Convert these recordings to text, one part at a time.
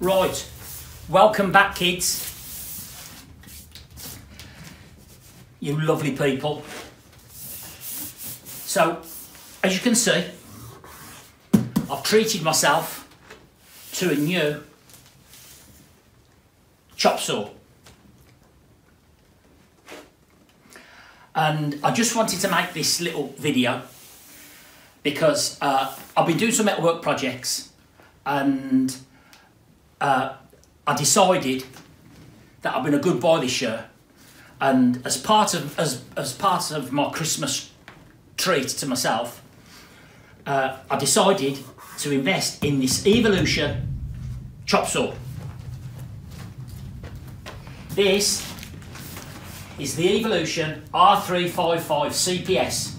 Right, welcome back, kids. You lovely people. So, as you can see, I've treated myself to a new chop saw. And I just wanted to make this little video because uh, I've been doing some metalwork projects and uh, I decided that I've been a good boy this year and as part of as, as part of my Christmas treat to myself uh, I decided to invest in this Evolution chop saw. This is the Evolution R355 CPS.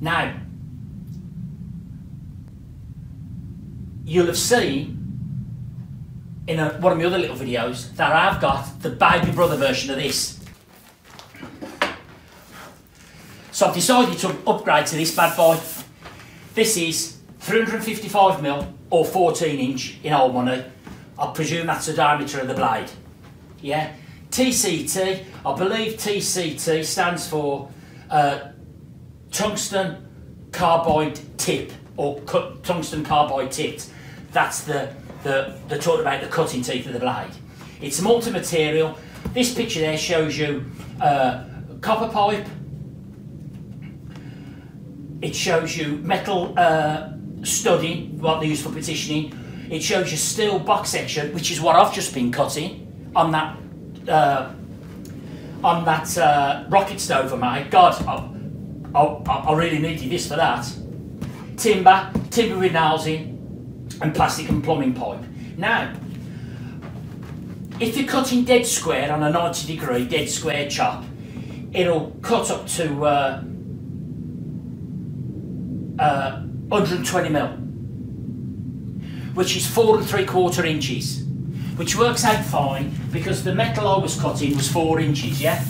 Now, you'll have seen in a, one of my other little videos that I've got the baby brother version of this. So I've decided to upgrade to this bad boy. This is 355mm or 14 inch in old money. I presume that's the diameter of the blade. Yeah. TCT, I believe TCT stands for uh, tungsten carbide tip or tungsten carbide tipped. That's the, the, the talk about the cutting teeth of the blade. It's multi-material. This picture there shows you uh, copper pipe. It shows you metal uh, studding, what they use for partitioning. It shows you steel box section, which is what I've just been cutting on that uh, on that uh, rocket stove of mine. God, I, I, I really needed this for that. Timber, timber with in, and plastic and plumbing pipe. Now, if you're cutting dead square on a 90 degree dead square chop, it'll cut up to uh, uh, 120 mil, which is four and three quarter inches, which works out fine because the metal I was cutting was four inches, yeah?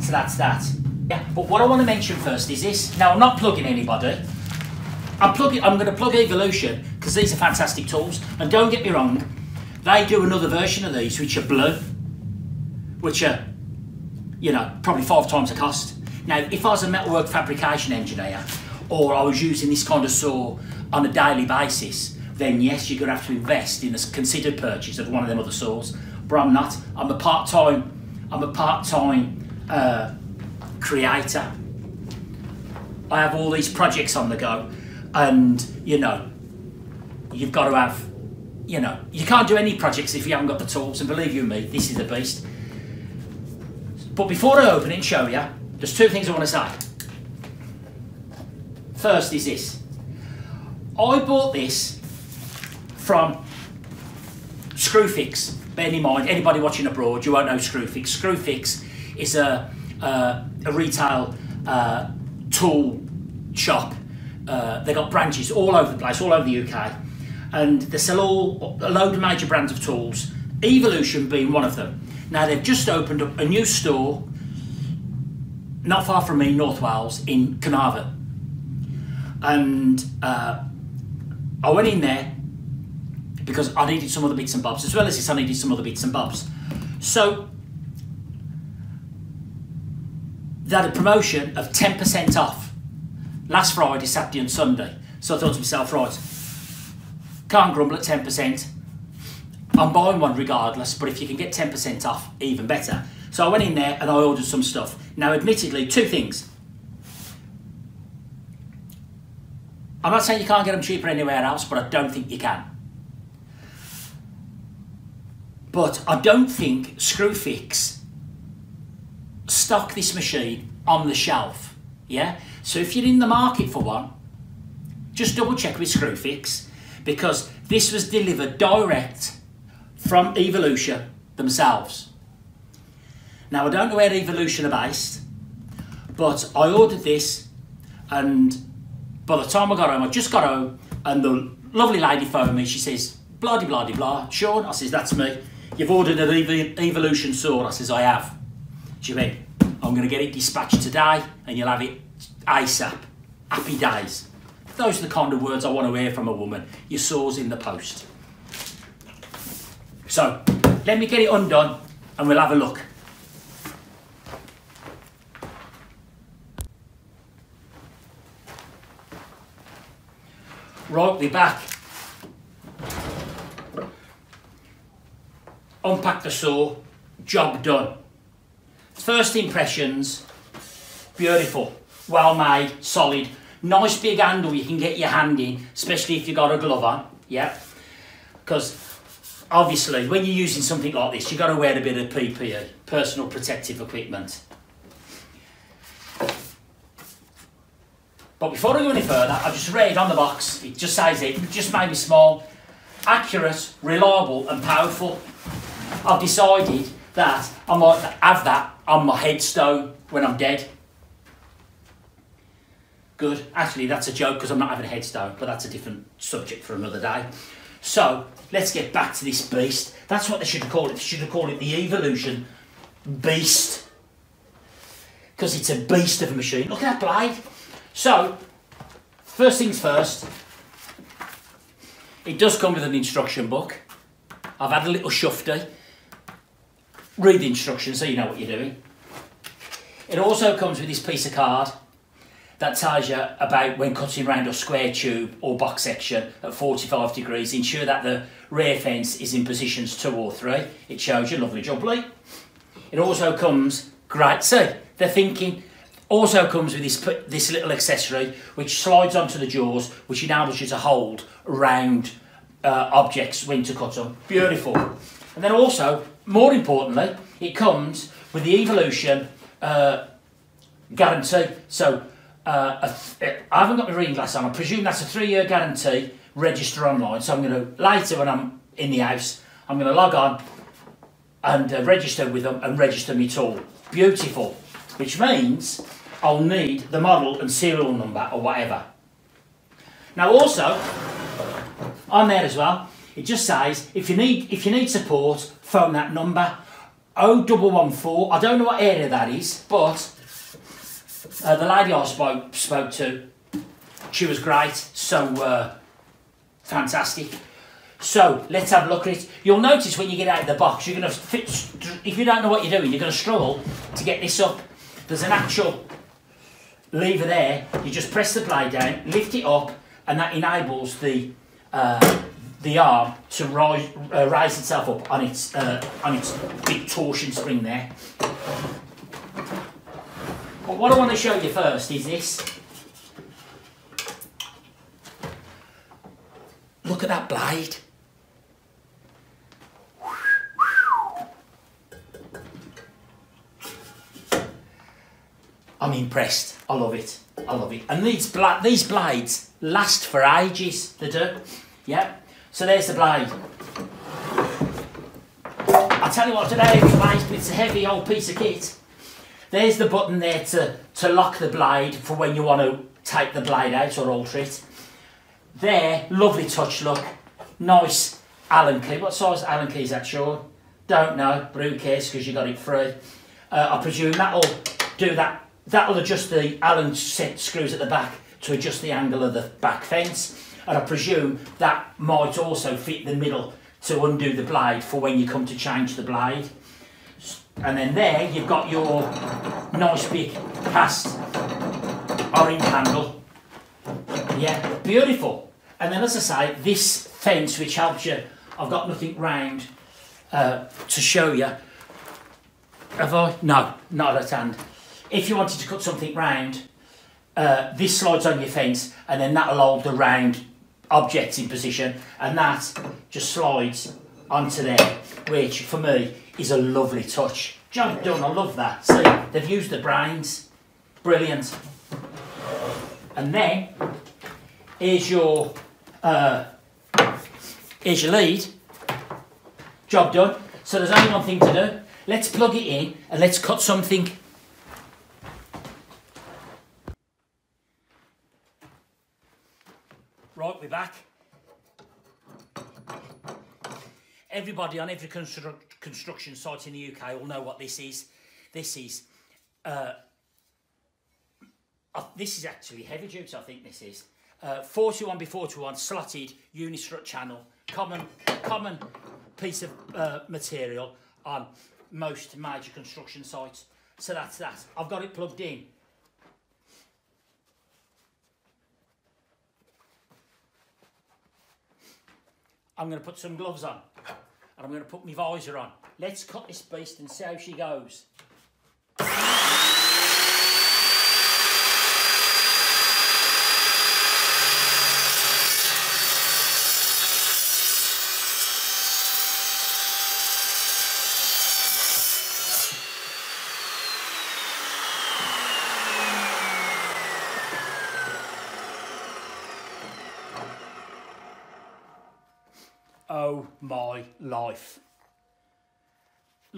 So that's that. Yeah, but what I want to mention first is this. Now, I'm not plugging anybody. I'm plugging. I'm going to plug Evolution because these are fantastic tools. And don't get me wrong, they do another version of these which are blue, which are, you know, probably five times the cost. Now, if I was a metalwork fabrication engineer, or I was using this kind of saw on a daily basis, then yes, you're going to have to invest in a considered purchase of one of them other saws. But I'm not. I'm a part-time. I'm a part-time uh, creator. I have all these projects on the go, and you know, you've got to have, you know, you can't do any projects if you haven't got the tools. And believe you me, this is the beast. But before I open it and show you, there's two things I want to say. First is this. I bought this from Screwfix. Bear in mind, anybody watching abroad, you won't know Screwfix. Screwfix is a, a, a retail uh, tool shop. Uh, they've got branches all over the place, all over the UK and they sell all a load of major brands of tools, Evolution being one of them. Now they've just opened up a new store not far from me, North Wales, in Carnarvon. And uh, I went in there because I needed some other bits and bobs, as well as this, I needed some other bits and bobs. So they had a promotion of 10% off last Friday, Saturday, and Sunday. So I thought to myself, right, can't grumble at 10%. I'm buying one regardless, but if you can get 10% off, even better. So I went in there and I ordered some stuff. Now, admittedly, two things. I'm not saying you can't get them cheaper anywhere else, but I don't think you can. But I don't think Screwfix stock this machine on the shelf. Yeah? So if you're in the market for one, just double check with Screwfix because this was delivered direct from Evolution themselves. Now, I don't know where Evolution are based, but I ordered this, and by the time I got home, I just got home, and the lovely lady phoned me. She says, blah, blah, blah, blah. Sean, I says, that's me. You've ordered an Ev Evolution sword. I says, I have. She went, I'm going to get it dispatched today, and you'll have it ASAP. Happy days. Those are the kind of words I want to hear from a woman. Your saw's in the post. So, let me get it undone and we'll have a look. Right, we're back. Unpack the saw, job done. First impressions, beautiful, well made, solid. Nice big handle you can get your hand in, especially if you've got a glove on, yeah? Because obviously when you're using something like this, you've got to wear a bit of PPE, personal protective equipment. But before I go any further, I've just read on the box, it just says it, it just made me small, accurate, reliable and powerful. I've decided that I might have that on my headstone when I'm dead. Good. Actually, that's a joke because I'm not having a headstone, but that's a different subject for another day. So, let's get back to this beast. That's what they should have called it. They should have called it the Evolution Beast. Because it's a beast of a machine. Look at that blade. So, first things first, it does come with an instruction book. I've had a little shufty. Read the instructions so you know what you're doing. It also comes with this piece of card that tells you about when cutting round a square tube or box section at 45 degrees. Ensure that the rear fence is in positions two or three. It shows you, lovely jubbly. It also comes, great, see, they're thinking, also comes with this, this little accessory which slides onto the jaws, which enables you to hold round uh, objects when to cut them. Beautiful. And then also, more importantly, it comes with the Evolution uh, guarantee. So, uh, I haven't got my reading glass on. I presume that's a three-year guarantee. Register online. So I'm going to later when I'm in the house, I'm going to log on and uh, register with them and register me tool. Beautiful. Which means I'll need the model and serial number or whatever. Now also, on there as well, it just says if you need if you need support, phone that number 0114. I don't know what area that is, but uh, the lady I spoke spoke to, she was great, so uh, fantastic. So let's have a look at it. You'll notice when you get out of the box, you're going to fit. If you don't know what you're doing, you're going to struggle to get this up. There's an actual lever there. You just press the blade down, lift it up, and that enables the uh, the arm to rise, uh, rise itself up on its uh, on its big torsion spring there. But what I want to show you first is this. Look at that blade. I'm impressed. I love it. I love it. And these bla these blades last for ages. They do. Yeah. So there's the blade. I'll tell you what today, it's a heavy old piece of kit. There's the button there to, to lock the blade for when you want to take the blade out or alter it. There, lovely touch look. Nice Allen key. What size Allen key is that, Sean? Don't know, but who cares because you got it free. Uh, I presume that'll do that. That'll adjust the Allen set screws at the back to adjust the angle of the back fence and I presume that might also fit the middle to undo the blade for when you come to change the blade. And then there you've got your nice big cast orange handle. Yeah, beautiful. And then as I say, this fence which helps you, I've got nothing round uh, to show you. Have I? No, not at hand. If you wanted to cut something round, uh, this slides on your fence and then that'll hold the round objects in position and that just slides onto there which for me is a lovely touch. Job done I love that. See they've used the brains brilliant. And then here's your uh, here's your lead. Job done. So there's only one thing to do. Let's plug it in and let's cut something. Right, we're back. Everybody on every constru construction site in the UK will know what this is. This is, uh, uh, this is actually heavy duty, I think this is. uh, 41 by 41 slotted unistrut channel, common, common piece of uh, material on most major construction sites. So that's that. I've got it plugged in. I'm going to put some gloves on and I'm going to put my visor on. Let's cut this beast and see how she goes. Oh my life.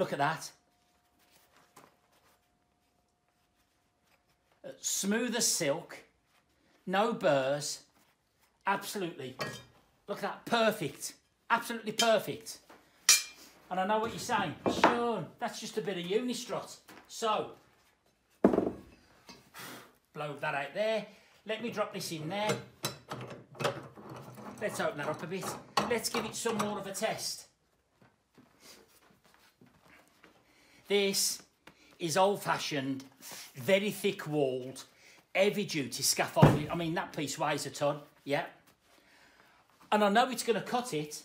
Look at that. Uh, Smooth as silk, no burrs, absolutely. Look at that, perfect, absolutely perfect. And I know what you're saying, Sean, that's just a bit of unistrut. So, blow that out there. Let me drop this in there. Let's open that up a bit. Let's give it some more of a test. This is old-fashioned, very thick-walled, heavy-duty scaffolding. I mean, that piece weighs a ton, yeah. And I know it's going to cut it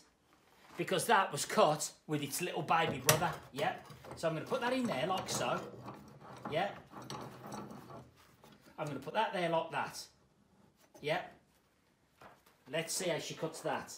because that was cut with its little baby brother, yeah. So I'm going to put that in there like so, yeah. I'm going to put that there like that, yeah. Let's see how she cuts that.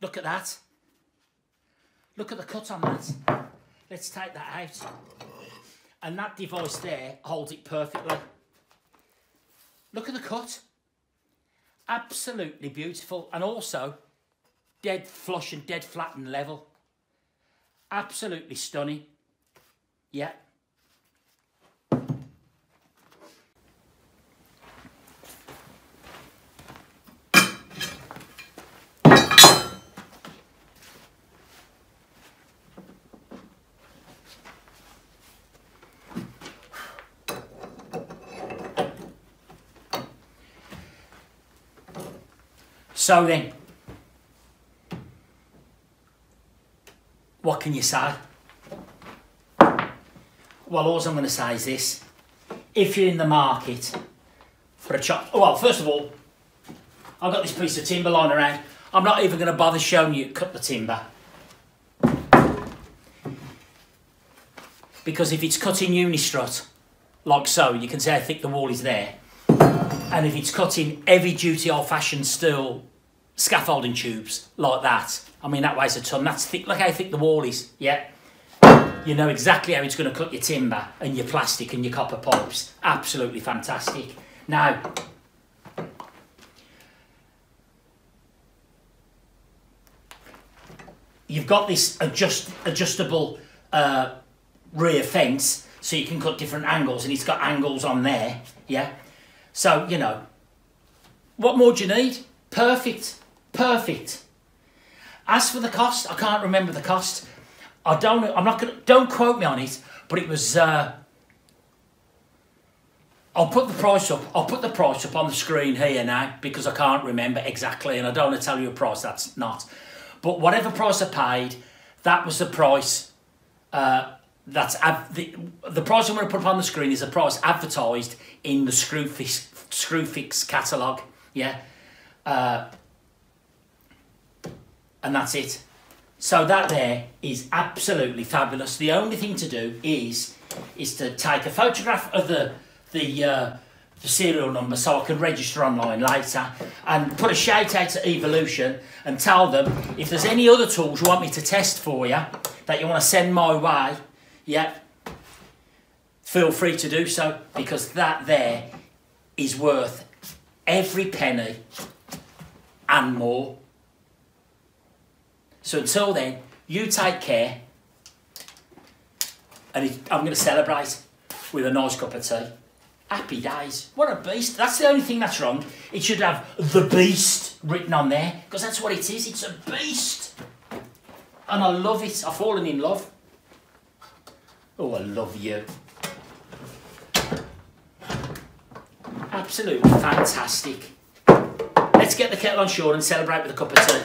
Look at that. Look at the cut on that. Let's take that out. And that device there holds it perfectly. Look at the cut. Absolutely beautiful. And also, dead flush and dead flat and level. Absolutely stunning. Yeah. So then, what can you say? Well, all I'm going to say is this. If you're in the market for a chop... Well, first of all, I've got this piece of timber lying around. I'm not even going to bother showing you cut the timber. Because if it's cut in unistrut, like so, you can see how thick the wall is there. And if it's cut in heavy duty old fashioned steel scaffolding tubes like that, I mean that weighs a ton. That's thick. Look how thick the wall is. Yeah. You know exactly how it's going to cut your timber and your plastic and your copper pipes. Absolutely fantastic. Now, you've got this adjust adjustable uh, rear fence so you can cut different angles and it's got angles on there yeah so you know what more do you need perfect perfect as for the cost i can't remember the cost i don't i'm not gonna don't quote me on it but it was uh, I'll put the price up. I'll put the price up on the screen here now because I can't remember exactly and I don't want to tell you a price that's not. But whatever price I paid, that was the price. Uh, that's the the price I'm going to put up on the screen is the price advertised in the Screwfix Screwfix catalogue. Yeah, uh, and that's it. So that there is absolutely fabulous. The only thing to do is is to take a photograph of the the uh, the serial number so I can register online later and put a shout out to Evolution and tell them if there's any other tools you want me to test for you that you want to send my way, yeah, feel free to do so because that there is worth every penny and more. So until then, you take care and I'm going to celebrate with a nice cup of tea. Happy days. What a beast. That's the only thing that's wrong. It should have the beast written on there because that's what it is. It's a beast. And I love it. I've fallen in love. Oh, I love you. Absolutely fantastic. Let's get the kettle on shore and celebrate with a cup of tea.